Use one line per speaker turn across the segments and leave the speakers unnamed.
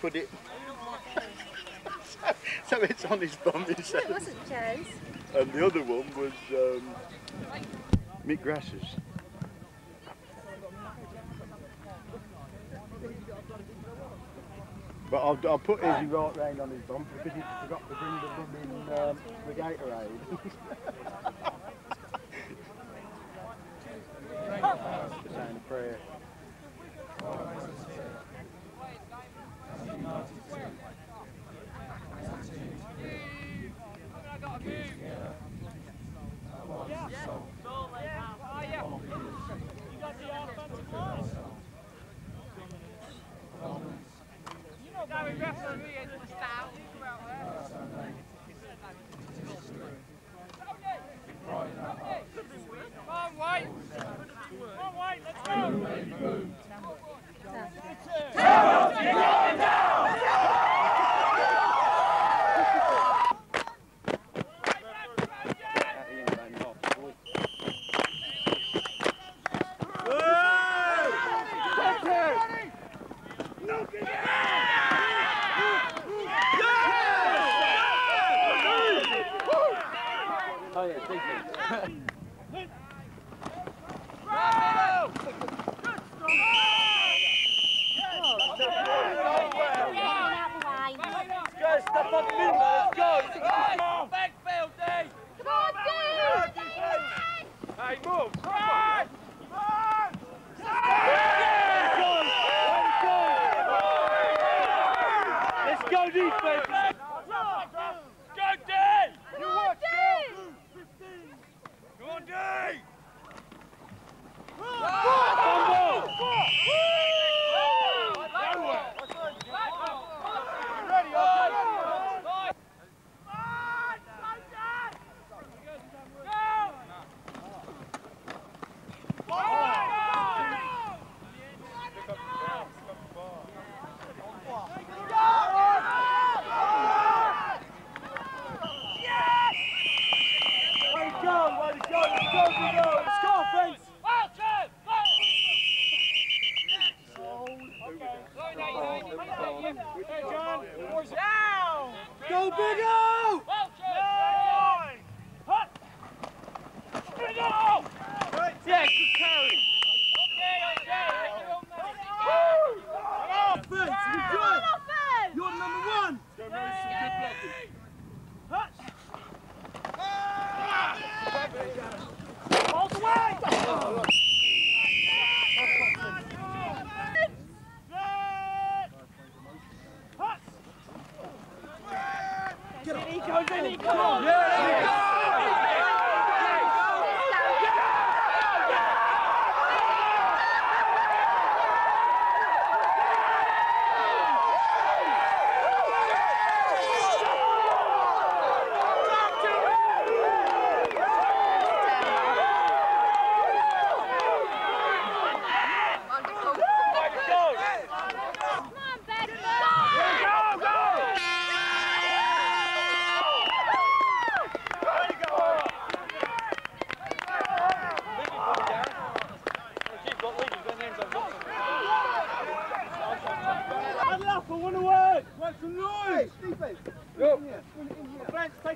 put it. so, it's on his bum instead.
No, it wasn't Joe's.
And the other one was um, Mick Grass's. But I'll, I'll put Izzy right round on his bum because he forgot to bring the um, the Gatorade.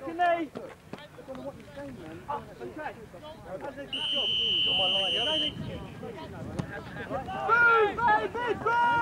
Can they? Oh,
okay. That's baby!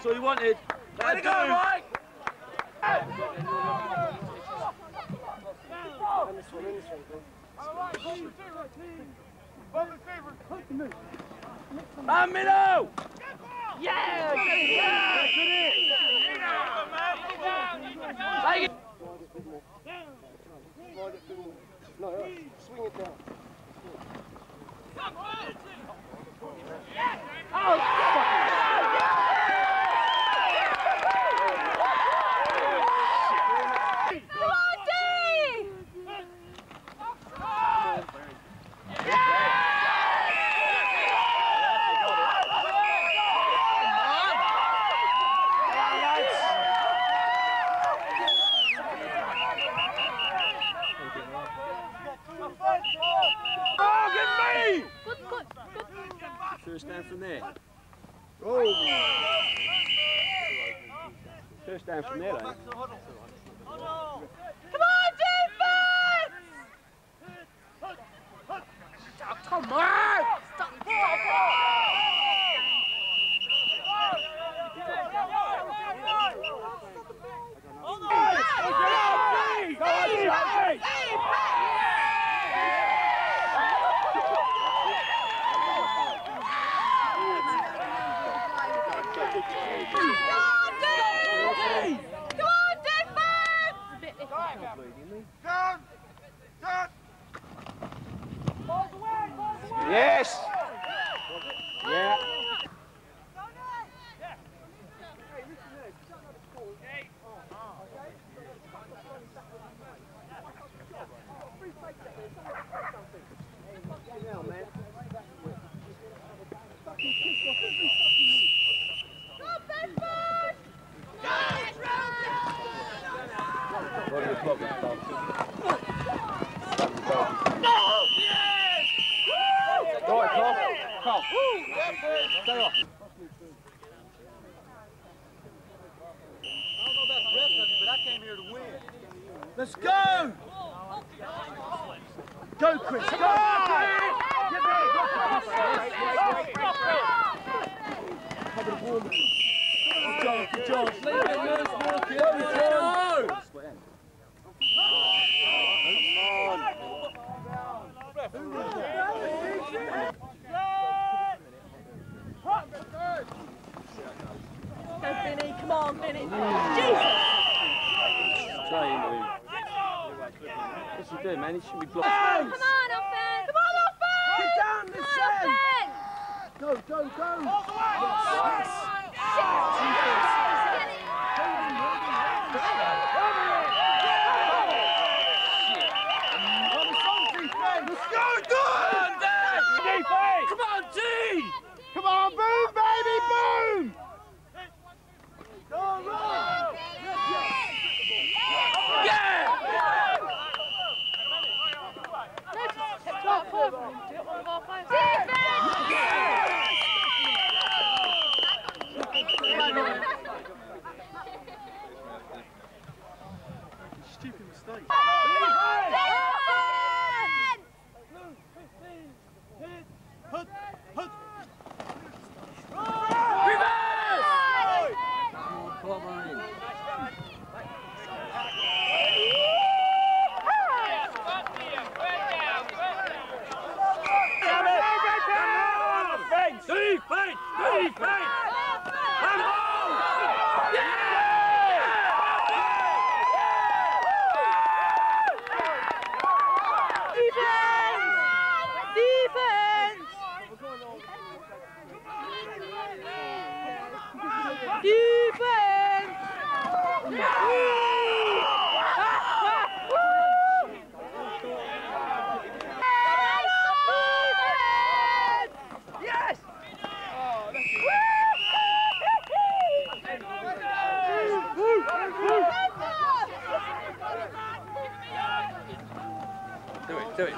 That's all you wanted. Let it go, Mike! Man, Mino! Yeah! Yeah! Take it!
No, swing it down.
Come on!
Oh!
go, Vinny. Come on, Finny! Jesus!
Try him, What's he doing, man? He should be blocked.
Come on, Offen! Come on, Offen!
Get down,
Miss Offen!
Go, go, go!
Yes,
yes! yes.
Do it.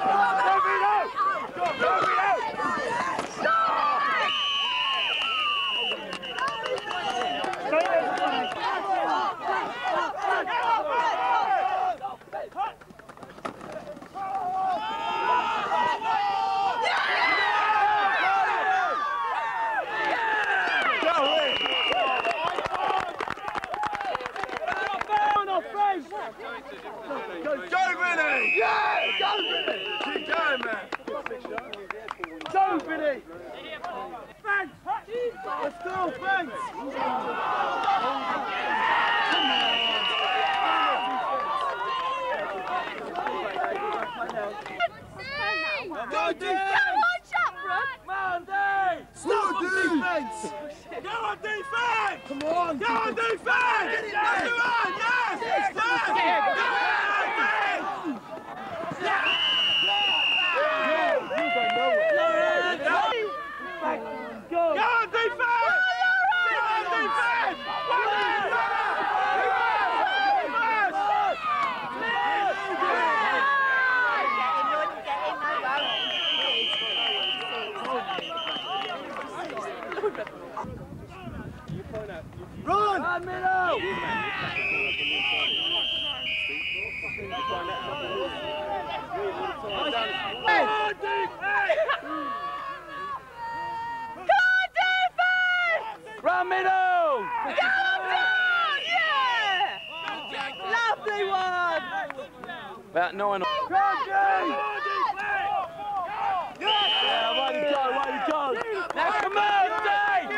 Go, Vinny! Yeah! Go, Vinny! Keep going, man! Go, Vinny! Thanks! Let's go, thanks! Go, defense! Mandy! Stop defense! Go on defense! Come on! Go on defense! One! Yes! Yes! Yes! Go on, Andy! Go on defense! Go on defense! Go on Run! Run, Minnow! Hey!
Run middle!
Lovely one!
About nine.
Yeah, way to go, way to go!
Now come on, Dave!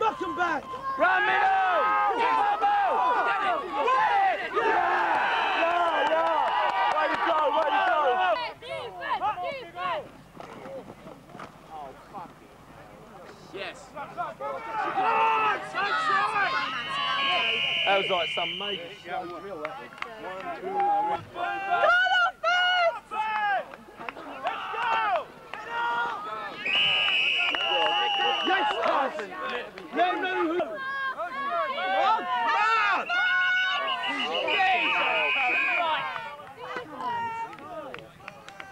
Knock him back!
Run middle! Come on!
Yeah, yeah! Way to go, way to go!
Yes.
Come on, sunshine!
That was like some major show drill. That was.
Yes, Carson! No, no, who?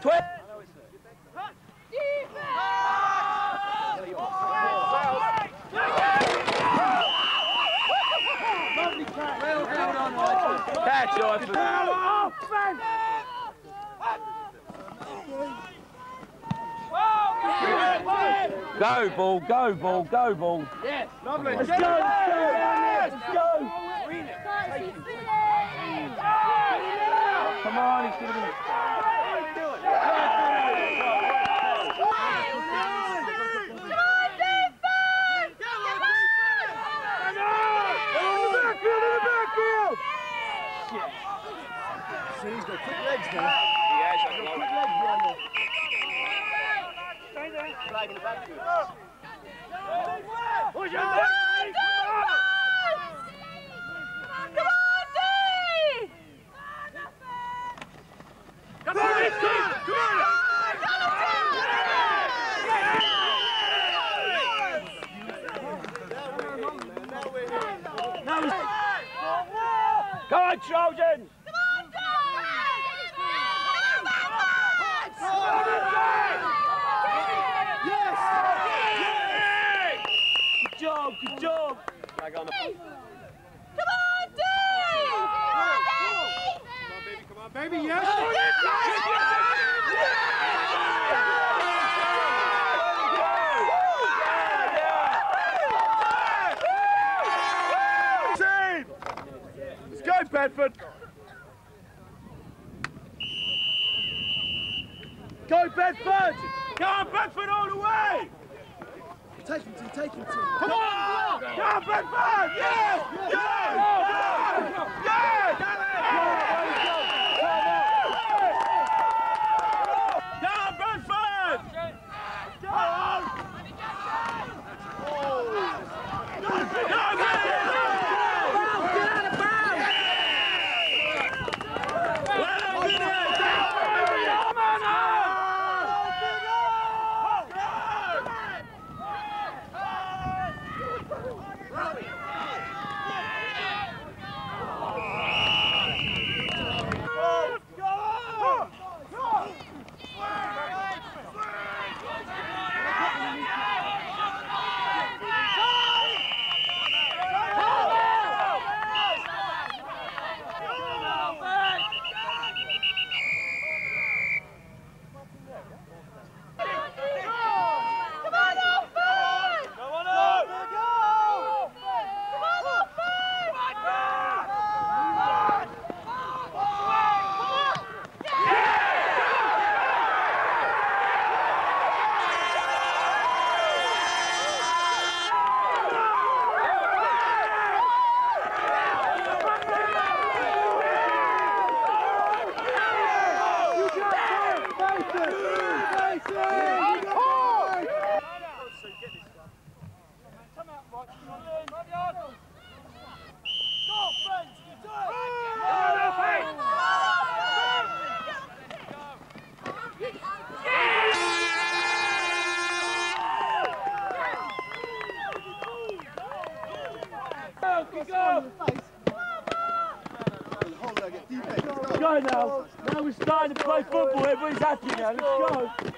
Twelve. Catch, Ivan. Go, ball, go, ball, go, ball.
Lovely. Let's go, let's go! Let's go!
Come on, he's gonna be.
See, he's got quick legs now. Who's your
Go
now.
Now we're starting to play football. Everybody's happy now. Let's go.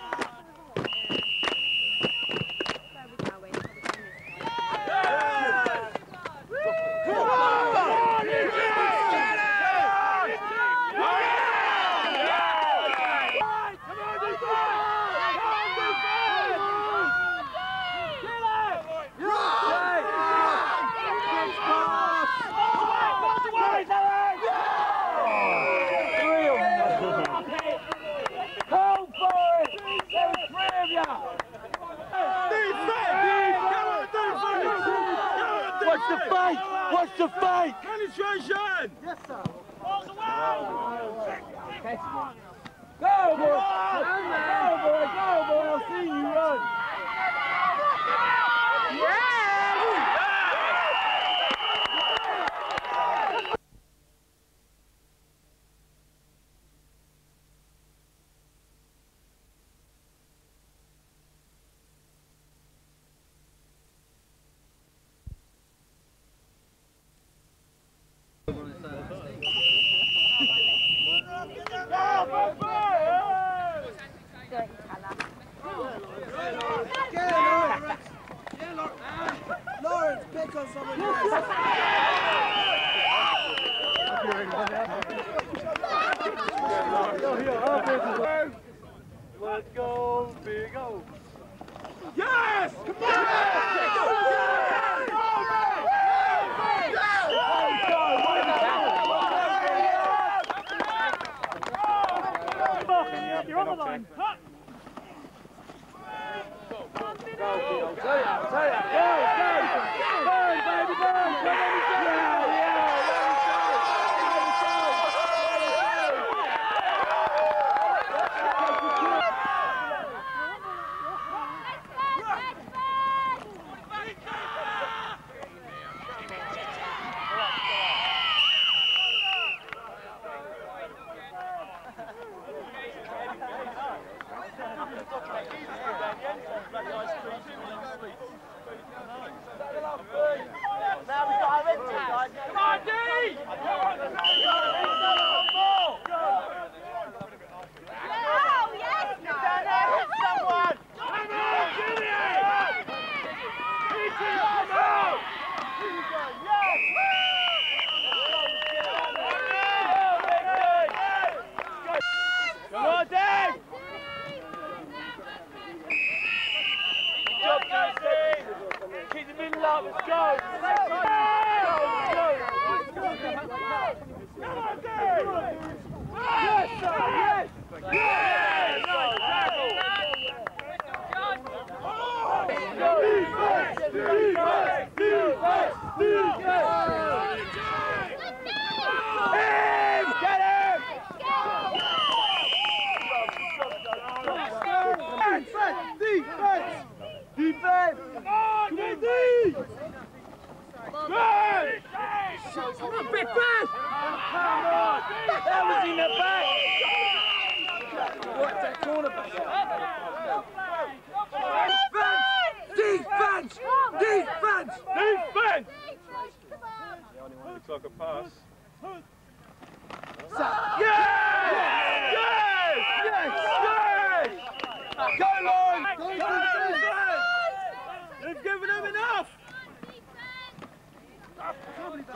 Let's go.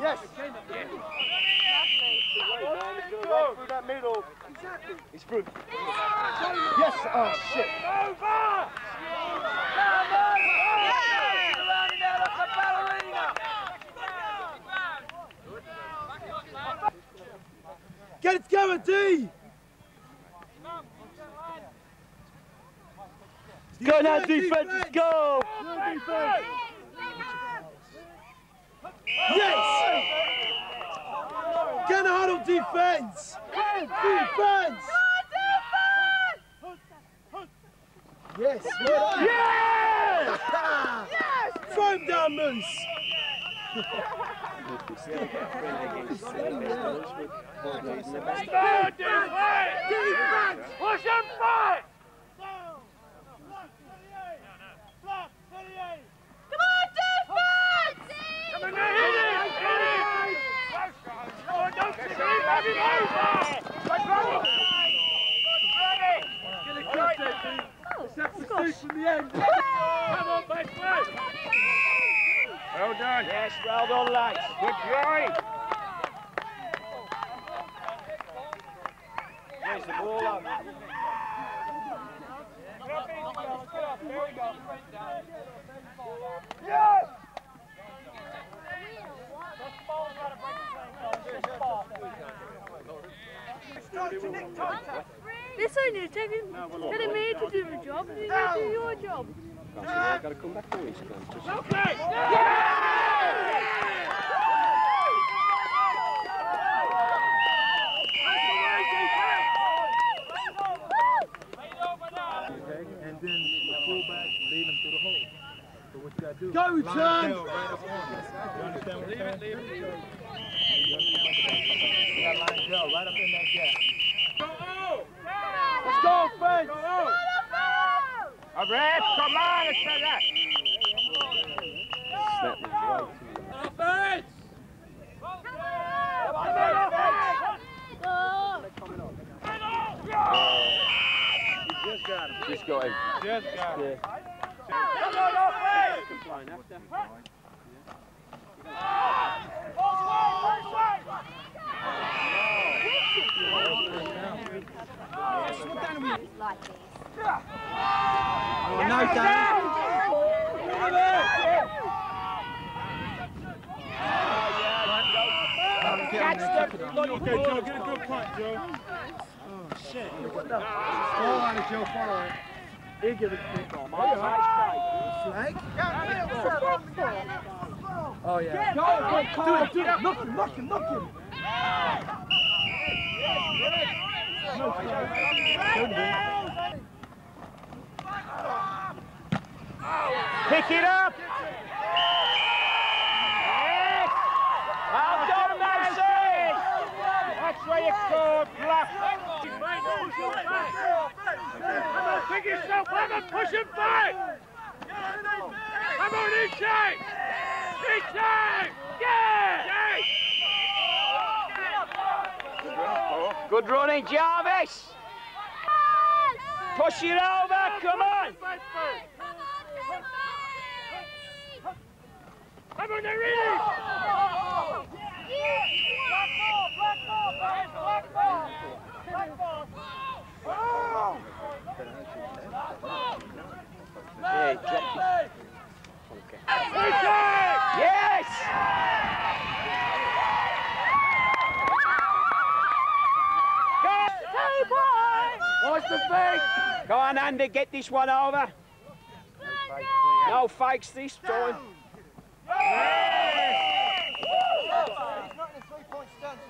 Yes.
Exactly. It's through. Yes. Oh shit.
Get it going, D!
Go now, defense! Let's go! Defense!
Yes! Get huddle defense! Defense! Yes! Yes!
yes!
Throw down, Moose!
defense! Push and fight! gosh. Come on, back play. Well done. Yes, well
done, lads. Good try. There's the ball up. Yes! Start to Nick Tighter.
This only is taking, telling me to do the job, and you do your job.
I've got to come back to East Country.
Okay!
Okay, and then the fullback lead him through the hole. So what you gotta do?
Go,
line
Chun!
Bell right up on you. You understand what I'm saying? You gotta line Bell right up in that gap.
Go, Fence! Right, come on, let's try that.
Snap me right to.
Just got him.
Just him.
Just got him.
Flying after.
Like this.
Oh, nice, Dan.
Catch the
Okay, Joe, get a good punt, Joe. Oh, shit. What the? Fall on it, Joe, fall on it. He'll give it to me. Flag? Oh, yeah. Do it, do it. Look him, look him, look him.
Pick it up! Well done, Mason! That's where you go, Black. Come on, pick yourself up and push him back! Come on, inside! Inside! Yeah! Good running, Jarvis! Push it over, come on! Come on, they're in! Yes! What's the fake? Go on, Andy, get this one over. No fakes this time.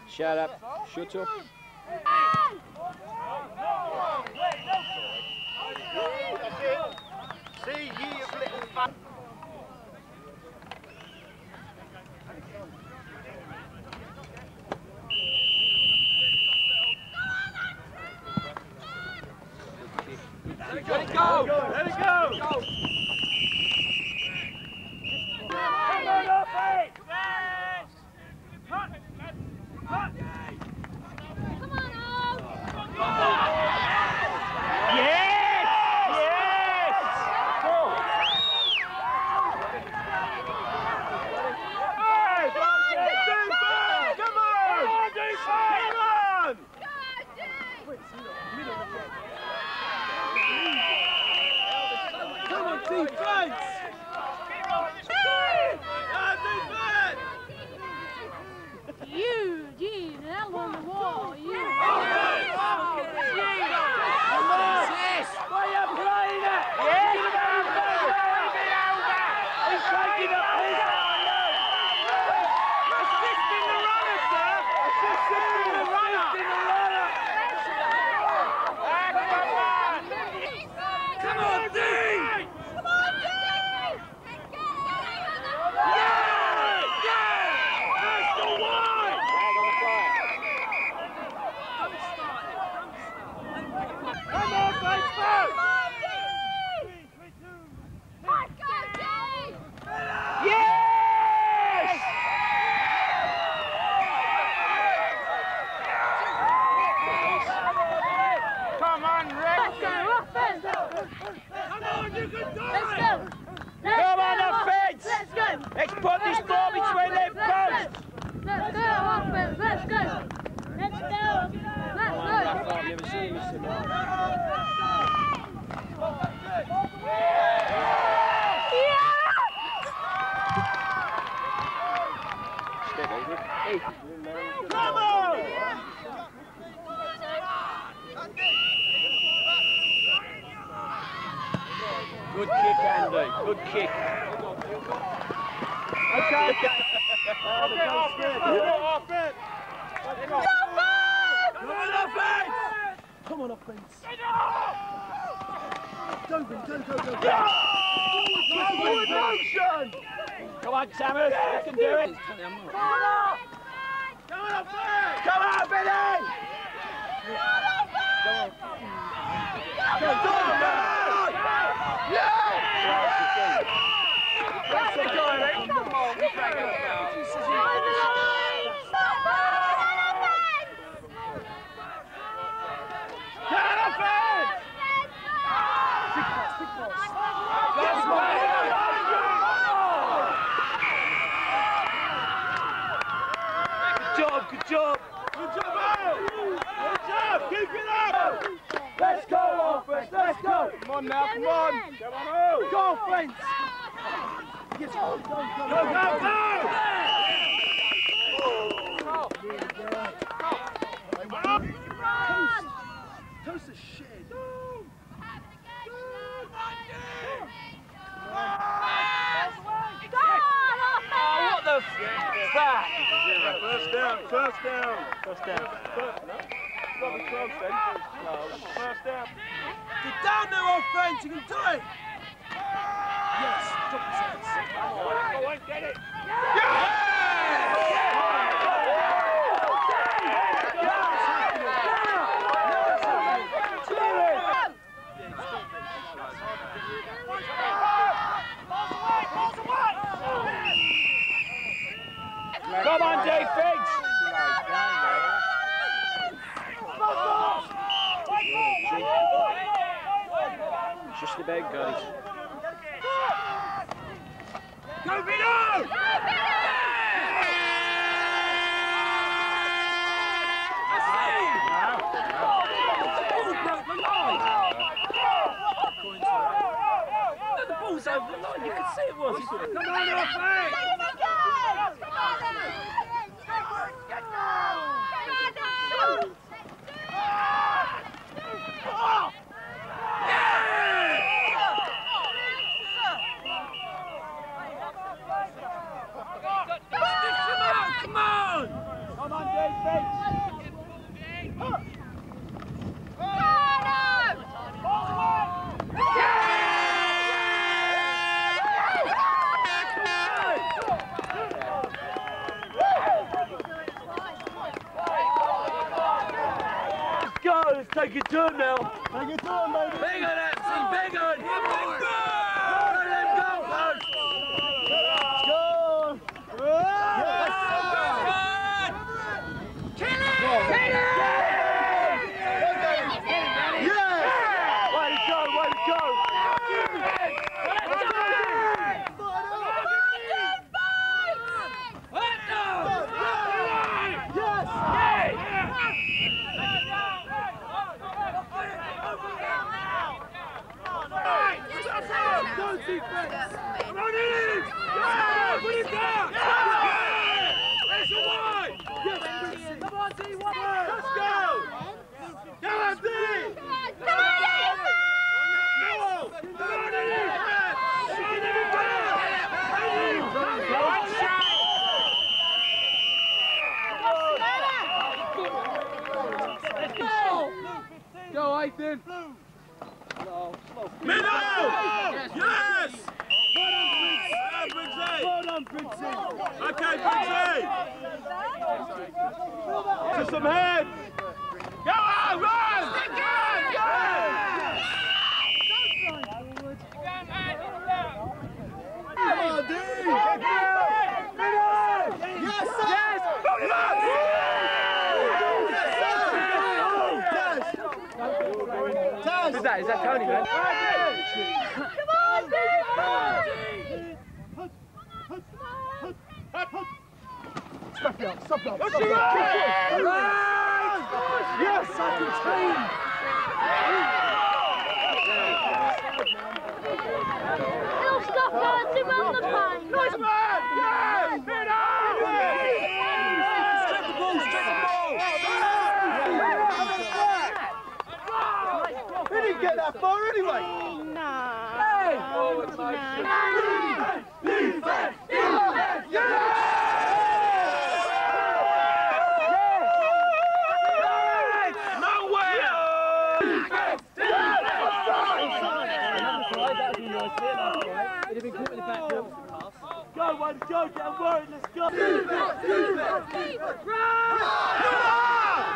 Shut up. Shut up.
Oh, it.
Come on, offense!
Come. You
Get on offense! That's right!
Good job, good job.
Good job, Al! Good job! Keep it up! Let's go, offense! Let's!
Come on now, come on. Come on,
Go, offense! Yes, go, go, go, go, go, go! Toast, the shit.
Oh, what the f- that?
First down, first down.
First down.
First, then. First down.
Get down there, offense! You can do it! Yes, drop his hands.
Go on, get it.
Come on, Dave Just about got it.
Go, Vito!
The ball's over the line. You can see it was.
Come on, offense! Come on!
Come on, Dave Bates.
Let's Let's take a turn now.
Take it on, baby.
Big on see, big on! Go! Let him go, folks!
Way to go, way to go.
Come on in! Yeah! Put him down! Yeah! That's a wide! Yes, Come on, D! Let's go! Go on, D! Come on, in! Shoot him down! One shot!
Go, Ethan.
Middle! Yes! Yeah, Briggsy!
Well done, Briggsy.
Okay, Briggsy! To some heads! Go on, run! Go, go!
Come on, D. Yes, sir.
Yes! Put him up!
Taz.
Is that, is that Tony, man?
Stop it up, stop it up,
Push
Back
out,
sub
up,
sub
up.
Yes, I can
change. Little stop down, two on the pine.
Nice man, yes!
Get out! Check the
ball, check
the balls! He didn't
get that
far anyway. Run! Run! Run!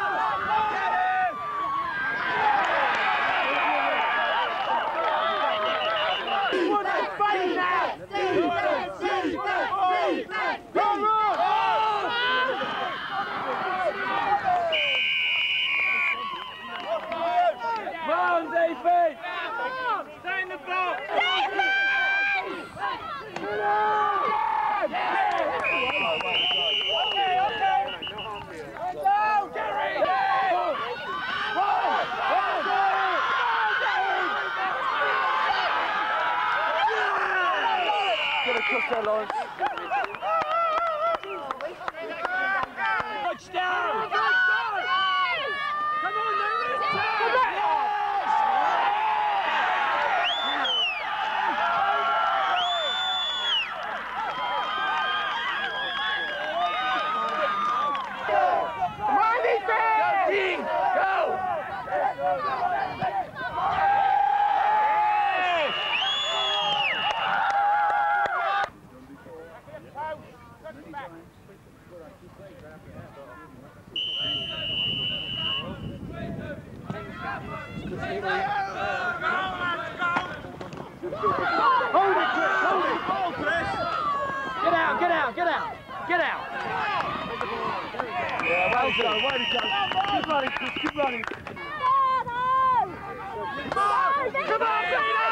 Get out.
Yeah, well done, well go. Keep running, keep running. Come on, Come on,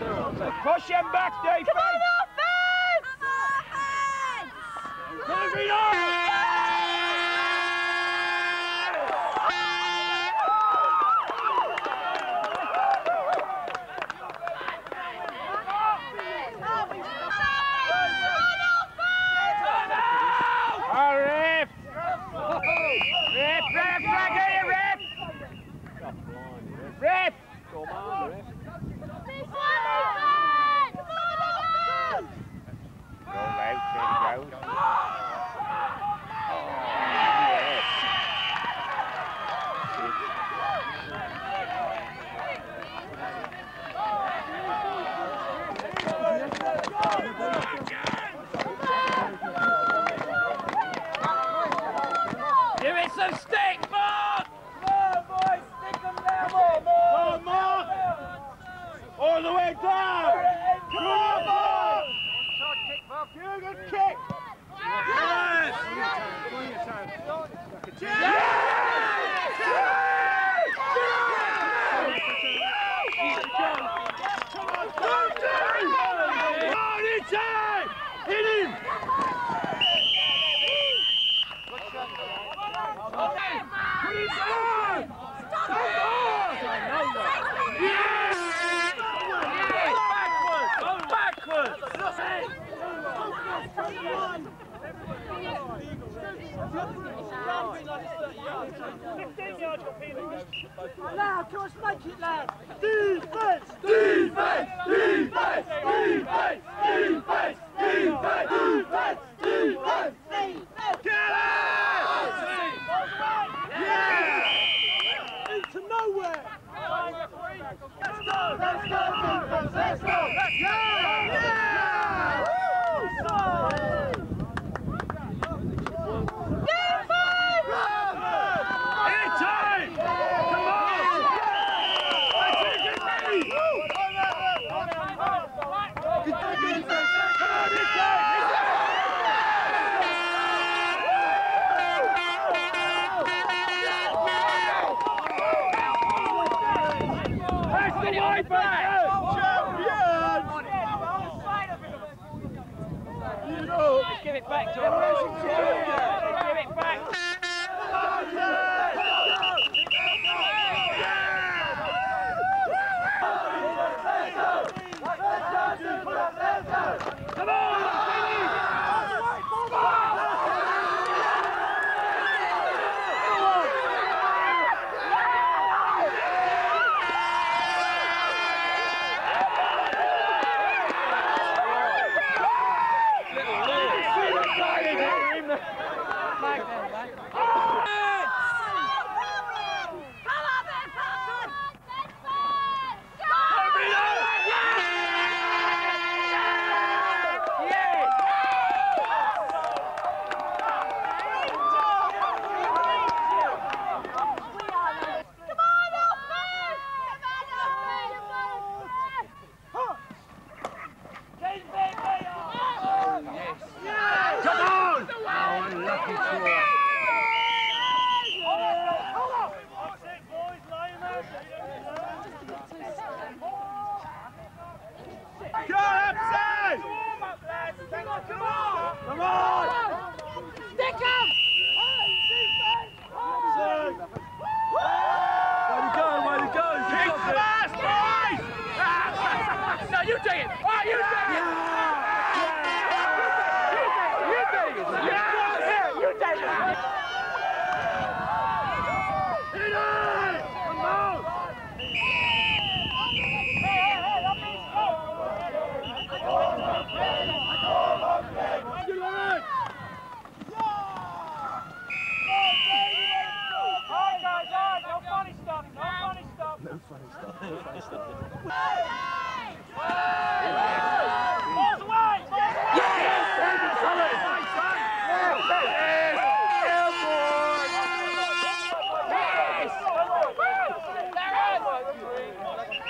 Push him back, Dave. Come on, offense! Offense! Offense! nowhere. Let's go, let's go, let's go, let's
go.
Yeah!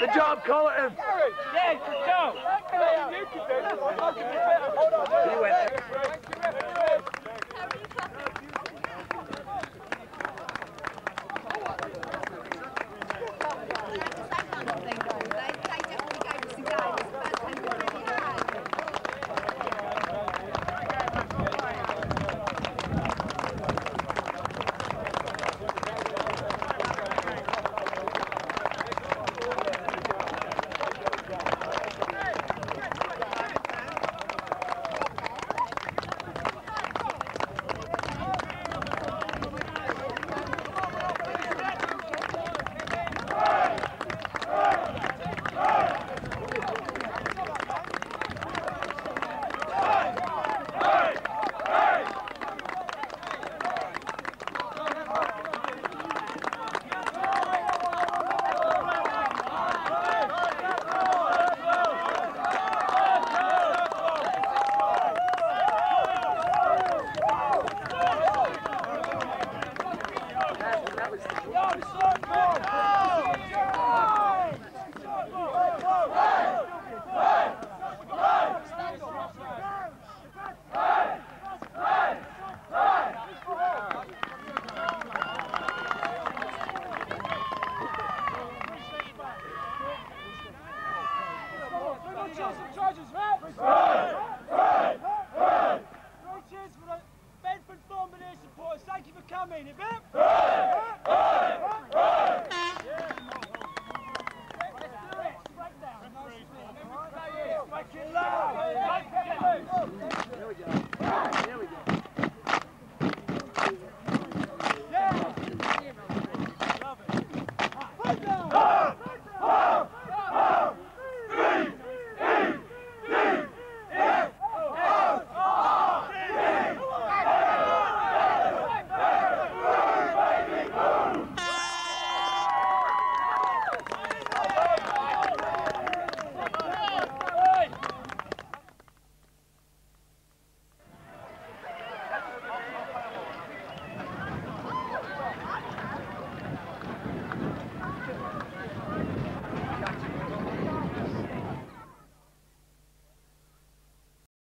The job, Cullerton.
Dad, go. He went